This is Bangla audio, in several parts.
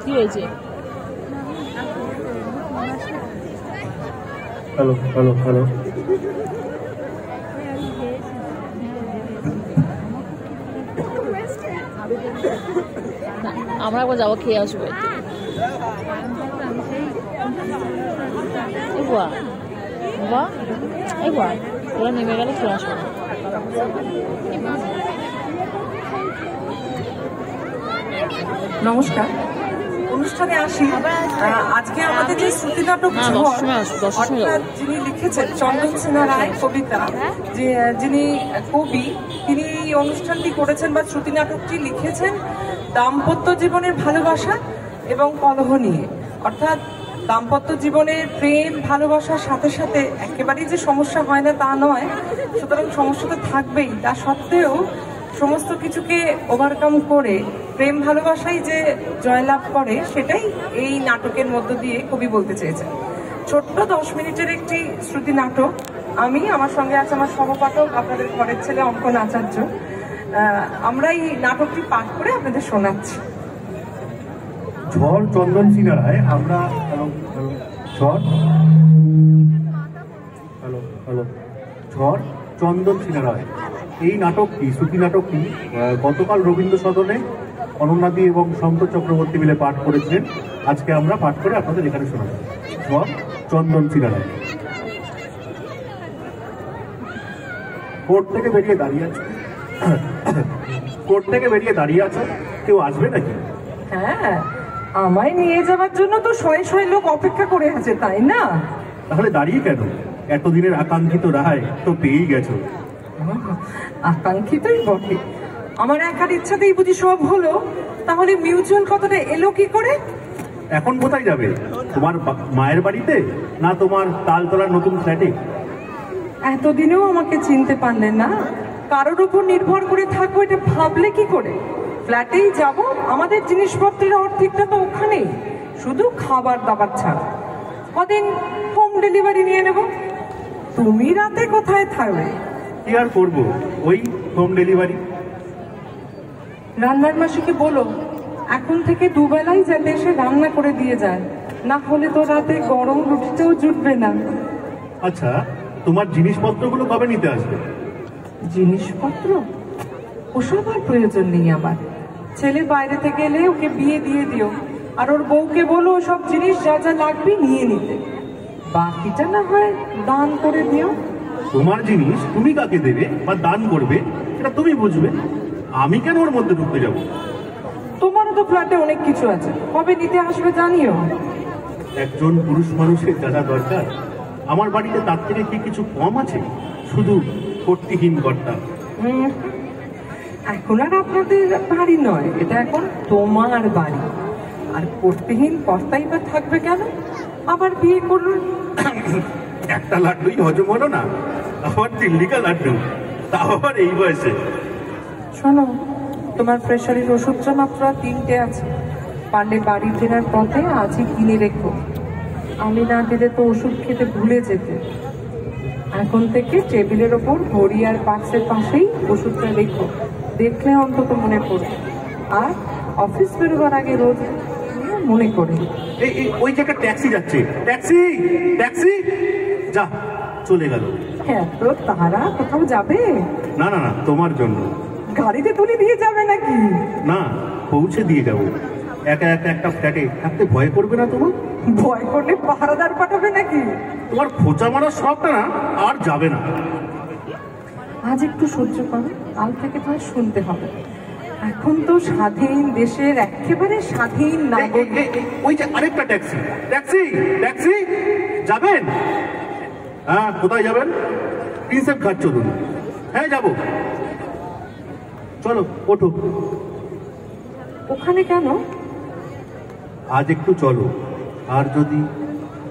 কি হয়েছে? Hello hello hello. আমরা একবার যাব খেয়ে আসব বাহ এই বাহ ওরা নেমে গেলে খেয়ে আসব নমস্কার। অনুষ্ঠানে আসি। আজকে আমাদের যে শ্রুতি নাটক হ্যাঁ, যিনি লিখেছেন চন্দন সিনহা রায় কবিতা যে যিনি কবি তিনি এই অনুষ্ঠানটি করেছেন বা শ্রুতি নাটকটি লিখেছেন দাম্পত্য জীবনের ভালোবাসা এবং কলহ নিয়ে। অর্থাৎ দাম্পত্য জীবনের প্রেম, ভালোবাসার সাথে সাথে একেবারেই যে সমস্যা হয় না তা নয়, সুতরাং সমস্যা তো থাকবেই। তা সত্ত্বেও সমস্ত কিছুকে ওভারকাম করে প্রেম, ভালোবাসাই যে জয়লাভ করে, সেটাই এই নাটকের মধ্য দিয়ে কবি বলতে চেয়েছেন। ছোট্ট দশ মিনিটের একটি শ্রুতি নাটক। আমি, আমার সঙ্গে আছে আমার সহপাঠক, আপনাদের ঘরের ছেলে অঙ্কন আচার্য। আমরা এই নাটকটি পাঠ করে আপনাদের শোনাচ্ছি। ঝড় চন্দন সিনারায় আমরা, হ্যালো হ্যালো হ্যালো ঝড় চন্দন সিনারায় এই নাটকটি শ্রুতি নাটকটি গতকাল রবীন্দ্র সদনে অনন্যাদি এবং শঙ্কর চক্রবর্তী মিলে পাঠ করেছিলেন। আজকে আমরা পাঠ করে আপনাদের এখানে শোনাব। ঝড় চন্দন সিনারায় কোর্ট থেকে বেরিয়ে দাঁড়িয়ে আছে? কোর্ট থেকে বেরিয়ে দাঁড়িয়ে আছো? কেউ আসবে নাকি? হ্যাঁ। আমায় নিয়ে যাওয়ার জন্য তো শয়ে শয়ে লোক অপেক্ষা করে আছে তাই না? তাহলে দাঁড়িয়ে কেন? এতদিনের আকাঙ্ক্ষিত রায় তো পেয়েই গেছো। আকাঙ্ক্ষিতই বটে। আমার একার ইচ্ছাতেই বুঝি সব হলো। তাহলে মিউচুয়াল কথাটা এলো কি করে? এখন কোথায় যাবে? তোমার মায়ের বাড়িতে? না তোমার তালতলার নতুন ফ্ল্যাটে? এতদিনেও আমাকে চিনতে পারলেন না। কারোর উপর নির্ভর করে থাকব এটা ভাবলে কি করে? ফ্ল্যাটেই যাব? আমাদের জিনিসপত্রের অর্ধেকটা তো ওখানেই। শুধু খাবার দাবার ছাড়া। কদিন হোম ডেলিভারি নিয়ে নেব? তুমি রাতে কোথায় থাকবে? কি আর করব? ওই হোম ডেলিভারি। রান্নার মাসিকে বলো এখন থেকে দুবেলাই যাতে এসে রান্না করে দিয়ে যায়। না হলে তো রাতে গরম রুটিতেও জুটবে না। আচ্ছা তোমার জিনিসপত্রগুলো কবে নিতে আসবে? জিনিসপত্র? ওসব আর প্রয়োজন নেই আমার। ছেলে বাইরে থেকে এলে ওকে বিয়ে দিয়ে দিও। আর ওর বউকে বলো সব জিনিস যা যা লাগবে নিয়ে নিতে। বাকিটা না হয় দান করে দিও। তোমার জিনিস তুমি কাকে দেবে বা দান করবে সেটা তুমি বুঝবে। আমি কেন ওর মধ্যে ঢুকতে যাব? তোমারও তো ফ্ল্যাটে অনেক কিছু আছে। কবে নিতে আসবে জানিও। একজন পুরুষ মানুষের যা যা দরকার। আমার বাড়িতে তার থেকে কি কিছু কম আছে? শুধু কর্তৃহীন কর্তা। হুম, এখন আর আপনাদের বাড়ি নয় এটা এখন তোমার বাড়ি। আর কর্তৃহীন কর্তাই বা থাকবে কেন? আবার বিয়ে করুন একটা লাড্ডুই হজম হলো না আবার তিল্লিকা লাড্ডু তাও আবার এই বয়সে। শোনো তোমার প্রেশারের ওষুধটা মাত্র তিনটে আছে। পারলে বাড়ি ফেরার পথে আজই কিনে রেখো। আমি না দিলে তো ওষুধ খেতে ভুলে যেতে। এখন থেকে টেবিলের ওপর ঘড়ি আর বাক্সের পাশেই ওষুধটা রেখো। দেখলে অন্তত মনে পড়ে। আর অফিস বেরোবার আগে রোজ মনে করে এই ওই যে একটা ট্যাক্সি যাচ্ছে। Taxi taxi. যা চলে গেল। এত তারা কোথাও যাবে? না না না তোমার জন্য। গাড়িতে তুলে দিয়ে যাবে নাকি? না পৌঁছে দিয়ে যাব। একা একা একটা ফ্ল্যাটে থাকতে ভয় করবে না তোমার? ভয় করলে পাহারাদার পাঠাবে নাকি? তোমার খোঁচা মারার শখটা না আর যাবে না। আজ একটু সহ্য করো কাল থেকে তোমায় শুনতে হবে। এখন তো স্বাধীন দেশের একেবারে স্বাধীন নাগরিক। ওই যে আরেকটা ট্যাক্সি ট্যাক্সি ট্যাক্সি যাবেন? হ্যাঁ কোথায় যাবেন? প্রিন্সেপ ঘাট চলুন। হ্যাঁ যাব। চলো ওঠো। ওখানে কেন? আজ একটু চলো আর যদি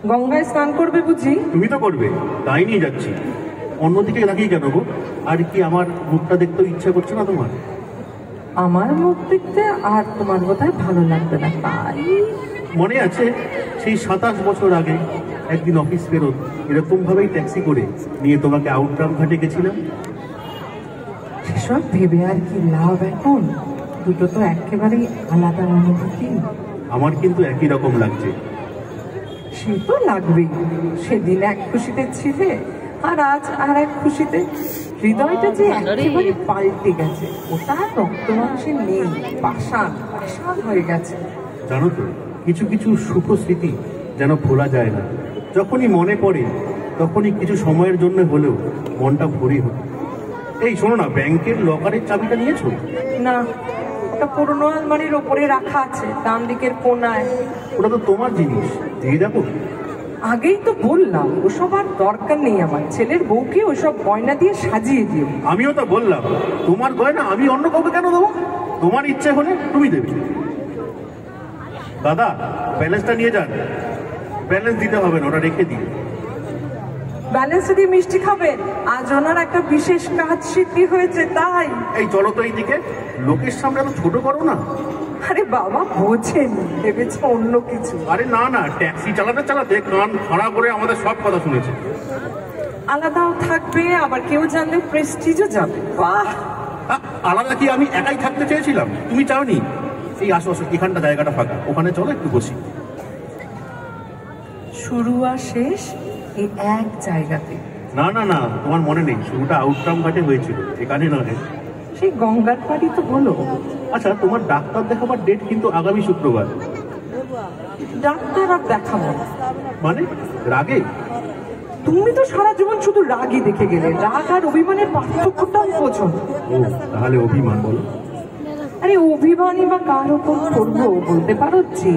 গঙ্গায় স্নান করবে বুঝি? তুমি তো করবে তাই নিয়ে যাচ্ছি। অন্যদিকে তাকিয়ে কেন গো? আর কি আমার মুখটা দেখতেও ইচ্ছা করছে না তোমার? আমার মুখ দেখতে আর তোমার বোধহয় ভালো লাগবে না তাই। মনে আছে সেই সাতাশ বছর আগে একদিন অফিস ফেরত এরকম ভাবেই ট্যাক্সি করে নিয়ে তোমাকে আউটগ্রাম ঘাটে গেছিলাম? এসব ভেবে আর কি লাভ এখন? দুটো তো একেবারেই আলাদা অনুভূতি। আমার কিন্তু একই রকম লাগছে। সে তো লাগবেই। সেদিন এক খুশিতে ছিলে আর আজ আর এক খুশিতে হৃদয়টা যে একেবারে পাল্টে গেছে। ওটা রক্ত মাংসে নেই পাষাণ পাষাণ হয়ে গেছে। জানো তো কিছু কিছু সুখ স্মৃতি যেন ভোলা যায় না। যখনই মনে পড়ে তখনই কিছু সময়ের জন্য হলেও মনটা ভরি হয় এই শোনো না ব্যাংকের লকারের চাবিটা নিয়েছো? না ওটা পুরনো আলমারির ওপরে রাখা আছে ডান দিকের কোনায়। ওটা তো তোমার জিনিস। দিয়ে দেখো। আগেই তো বললাম ওসব আর দরকার নেই আমার। ছেলের বউকে ওসব গয়না দিয়ে সাজিয়ে দিও। আমিও তো বললাম। তোমার গয়না আমি অন্য কাউকে কেন দেবো? তোমার ইচ্ছে হলে তুমি দেবে। দাদা ব্যালেন্সটা নিয়ে যান। ব্যালেন্স দিতে হবে না ওটা রেখে দিই ব্যালেন্স দিয়ে মিষ্টি খাবেন আজ ওনার একটা বিশেষ কাজ সিদ্ধি হয়েছে তাই। এই চলো তো এইদিকে। লোকের সামনে এত ছোট করো না। আরে বাবা বোঝেন ভেবেছে অন্য কিছু? আরে না না ট্যাক্সি চালাতে চালাতে কান খাড়া করে আমাদের সব কথা শুনেছে। আলাদাও থাকবে আবার কেউ জানলে প্রেস্টিজও যাবে। বাহ! আলাদা কি আমি একাই থাকতে চেয়েছিলাম? তুমি চাওনি? এই আসো আসো এখানটা জায়গাটা ফাঁকা। ওখানে চলো একটু বসি। শুরু আর শেষ এই এক জায়গাতে। না না না তোমার মনে নেই। শুরুটা আউটকাম ঘাটে হয়েছিল। এখানে নয়। সেই গঙ্গার পাড়ি তো বলো। আচ্ছা তোমার ডাক্তার দেখাবার ডেট কিন্তু আগামী শুক্রবার। ডাক্তার আর দেখাবো মানে? রাগে? তুমি তো সারা জীবন শুধু রাগই দেখে গেলে। রাগ আর অভিমানের পার্থক্যটাও বোঝো তাহলে অভিমান বলো। আরে অভিমানী বা কার ওপর করব বলতে পারো যে?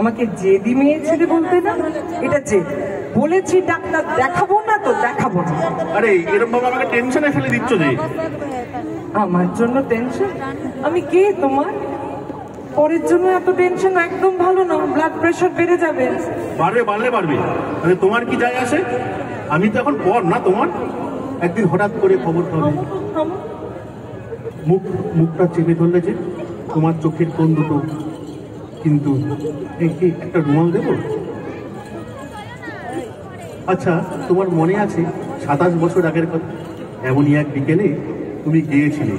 আমাকে জেদি মেয়ে ছেলে বলতে না এটা যে বলেছি ডাক্তার দেখাবো না তো দেখাবো না। আরে এরকম ভাবে আমাকে টেনশনে ফেলে দিচ্ছ যে? আমার জন্য টেনশন আমি কে তোমার? পরের জন্য এত টেনশন একদম ভালো না ব্লাড প্রেশার বেড়ে যাবে। বাড়বে বাড়লে বাড়বে। তাহলে তোমার কি যায় আসে? আমি তো এখন পর না তোমার? একদিন হঠাৎ করে খবর পাবে। মুখ মুখটা চেপে ধরলে যে তোমার চোখের কোন দুটো। কিন্তু একটা রুমাল দেবো? আচ্ছা তোমার মনে আছে সাতাশ বছর আগের কথা? এমনই এক বিকেলে তুমি গিয়েছিলে।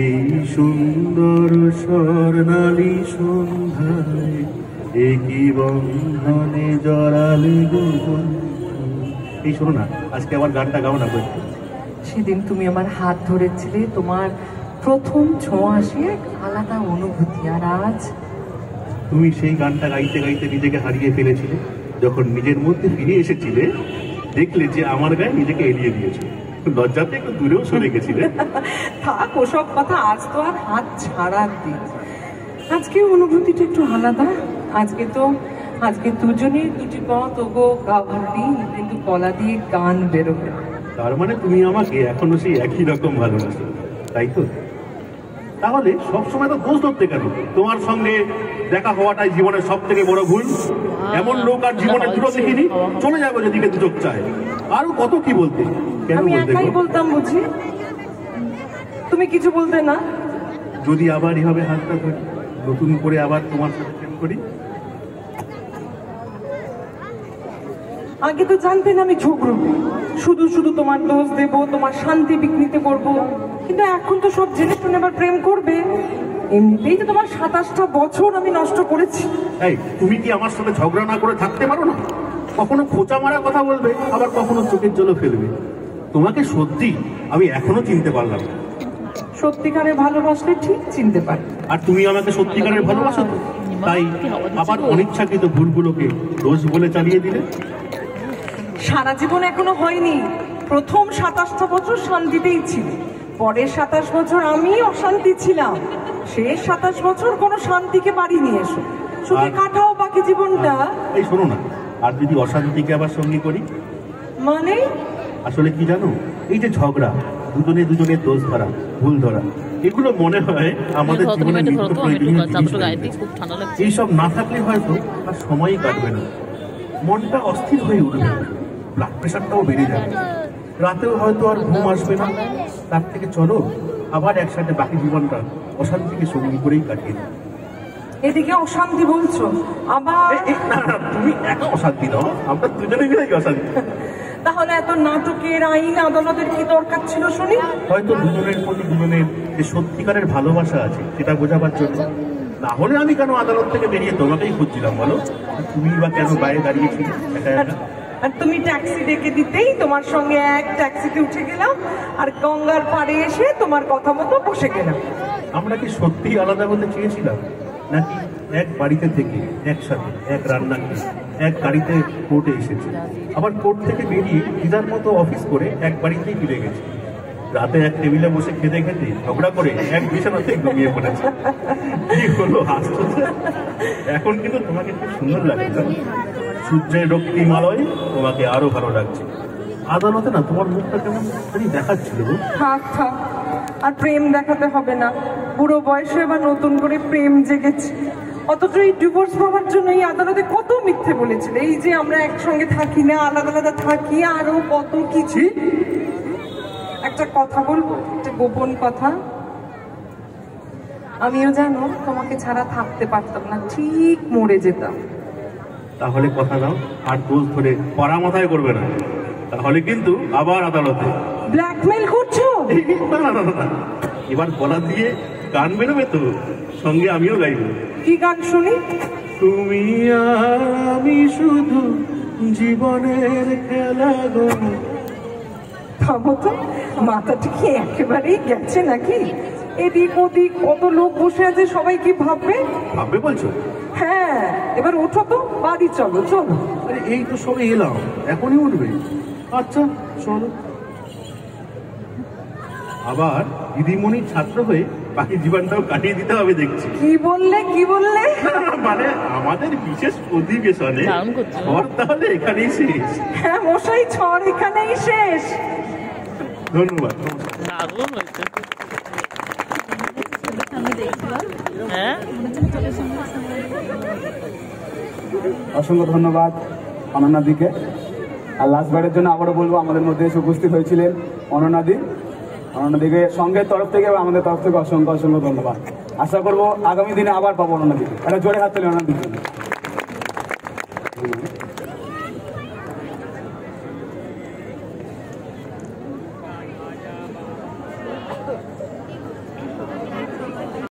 এই সুন্দর স্বর্ণালী সন্ধ্যায় একই বন্ধনে জড়ালে এই শোনো না আজকে আমার গানটা গাও না বলতে সেদিন তুমি আমার হাত ধরেছিলে তোমার প্রথম ছোঁয়া সে এক আলাদা অনুভূতি আর আজ তুমি সেই গানটা গাইতে গাইতে নিজেকে হারিয়ে ফেলেছিলে। যখন নিজের মধ্যে ফিরে এসেছিলে দেখলে যে আমার গায়ে নিজেকে এড়িয়ে লজ্জাতে একটু দূরেও সরে গেছিলে। থাক ওসব কথা আজ তো আর হাত ছাড়ার দিন। আজকে অনুভূতিটা একটু আলাদা। আজকে তো আজকে দুজনের দুটি পথ ওগো গাভারি কিন্তু গলা দিয়ে গান বেরোবে। তার মানে তুমি আমাকে এখনও সেই একই রকম ভালোবাসো তাই তো? তাহলে সবসময় তো দোষ ধরতে কেন তোমার সঙ্গে দেখা হওয়াটাই জীবনের সব থেকে বড় ভুল। এমন লোক আর জীবনে দুটো দেখিনি। চলে যাবে যেদিকে দু চোখ চায়। আরও কত কি বলতে? কেন আমি বলতে বলতাম বুঝি? তুমি কিছু বলতে না? যদি আবার এভাবে হাতটা ধরি নতুন করে আবার তোমার সাথে প্রেম করি? আগে তো জানতেন আমি ঝগড়ু শুধু শুধু তোমার দোষ দেব তোমার শান্তি বিঘ্নিত করব। কিন্তু এখন তো সব জেনে শুনে আবার প্রেম করবে। এমনিতেই তো তোমার সাতাশটা বছর আমি নষ্ট করেছি। এই তুমি কি আমার সাথে ঝগড়া না করে থাকতে পারো না? কখনো খোঁচা মারা কথা বলবে আবার কখনো চোখের জলও ফেলবে। তোমাকে সত্যি আমি এখনও চিনতে পারলাম। সত্যিকারে ভালোবাসলে ঠিক চিনতে পারি আর তুমি আমাকে সত্যিকারের ভালোবাসো তো? তাই আবার অনিচ্ছাকৃত ভুলগুলোকে দোষ বলে চালিয়ে দিলে? সারা জীবন এখনও হয়নি। প্রথম সাতাশটা বছর শান্তিতেই ছিল। পরের সাতাশ বছর আমি অশান্তি ছিলাম। শেষ সাতাশ বছর কোনো শান্তিকে বাড়ি নিয়ে এসো। সুখে কাটাও বাকি জীবনটা। এই শোনো না আর যদি অশান্তিকে আবার সঙ্গী করি? মানে? আসলে কি জানো? এই যে ঝগড়া দুজনে দুজনের দোষ ধরা ভুল ধরা এগুলো মনে হয় আমাদের জীবনে নিত্য প্রয়োজনীয় জিনিস করে গায়ে দিই, খুব ঠান্ডা লাগছে। এইসব না থাকলে হয়তো আর সময়ই কাটবে না। মনটা অস্থির হয়ে উঠবে। ব্লাড প্রেশারটাও বেড়ে যাবে। রাতেও হয়তো আর ঘুম আসবে না। তার থেকে চলো আবার একসাথে বাকি জীবনটা অশান্তিকে সঙ্গী করেই কাটিয়ে দিই। এদিকে অশান্তি বলছো? আবার? তুমি একা অশান্তি নাও আমরা দুজনে মিলে অশান্তি। তাহলে তাহলে এত নাটকের আইন আদালতের কি দরকার ছিল শুনি? হয়তো দুজনের প্রতি দুজনের যে সত্যিকারের ভালোবাসা আছে সেটা বোঝাবার জন্য। না হলে আমি কেন আদালত থেকে বেরিয়ে তোমাকেই খুঁজছিলাম বলো? তুমি বা কেন বাইরে দাঁড়িয়েছিলে? একা একা? আর তুমি ট্যাক্সি ডেকে দিতেই তোমার সঙ্গে এক ট্যাক্সিতে উঠে গেলাম আর গঙ্গার পাড়ে এসে তোমার কথা মতো বসে গেলাম। আমরা কি সত্যি আলাদা হতে চেয়েছিলাম? নাকি এক বাড়িতে থেকে, একসাথে, এক রান্না এক গাড়িতে কোর্টে এসেছি। আবার কোর্ট থেকে বেরিয়ে দিদার মতো অফিস করে এক বাড়িতেই ফিরে গেছি। রাতে এক টেবিলে বসে খেতে খেতে ঝগড়া করে এক বিছানাতে ঘুমিয়ে পড়েছে। কি হলো হাসতেছে এখন কিন্তু তোমাকে খুব সুন্দর লাগে? সূর্যের রক্তিমালয় তোমাকে আরও ভালো লাগছে। আদালতে না, তোমার মুখটা কেমন জানি দেখাচ্ছিল। থাক থাক, আর প্রেম দেখাতে হবে না। বুড়ো বয়সে এবার নতুন করে প্রেম জেগেছে। অথচ এই ডিভোর্স পাওয়ার জন্য এই আদালতে কত মিথ্যে বলেছিল। এই যে আমরা একসঙ্গে থাকি না, আলাদা আলাদা থাকি, আরও কত কিছু। একটা কথা বলব, একটা গোপন কথা। আমিও জানো তোমাকে ছাড়া থাকতে পারতাম না, ঠিক মরে যেতাম। তাহলে কথা দাও আর দোষ ধরে পড়া মাথায় করবে না। তাহলে কিন্তু আবার আদালতে। ব্ল্যাকমেল করছ? না না না না, না। এবার গলা দিয়ে গান বেরোবে তো সঙ্গে আমিও গাইব। কি গান শুনি? তুমি আর আমি শুধু জীবনের খেলা গো। থামো তো মাথাটা কি একেবারেই গেছে নাকি? এদিক ওদিক কত লোক বসে আছে সবাই কি ভাববে? ভাববে বলছো? হ্যাঁ এবার ওঠো তো বাড়ি চলো চলো। আরে এই তো সবে এলাম এখনই উঠবে। আচ্ছা চলো। আবার দিদিমণির ছাত্র হয়ে বাকি জীবনটাও কাটিয়ে দিতে হবে দেখছি। কি বললে কি বললে? মানে আমাদের বিশেষ অধিবেশনে। ঘর তাহলে এখানেই শেষ। হ্যাঁ মশাই ছড় এখানেই শেষ। ধন্যবাদ। দারুণ হয়েছে হ্যাঁ অসংখ্য ধন্যবাদ অনন্যাদিকে। আর লাস্টবারের জন্য আবারও বলব, আমাদের মধ্যে এসে উপস্থিত হয়েছিলেন অনন্যাদি। অনন্যাদিকে সঙ্গের তরফ থেকে আমাদের তরফ থেকে অসংখ্য অসংখ্য ধন্যবাদ। আশা করব আগামী দিনে আবার পাবো অনন্যাদিকে। একটা জোরে হাত তুলি অনন্যাদির জন্য।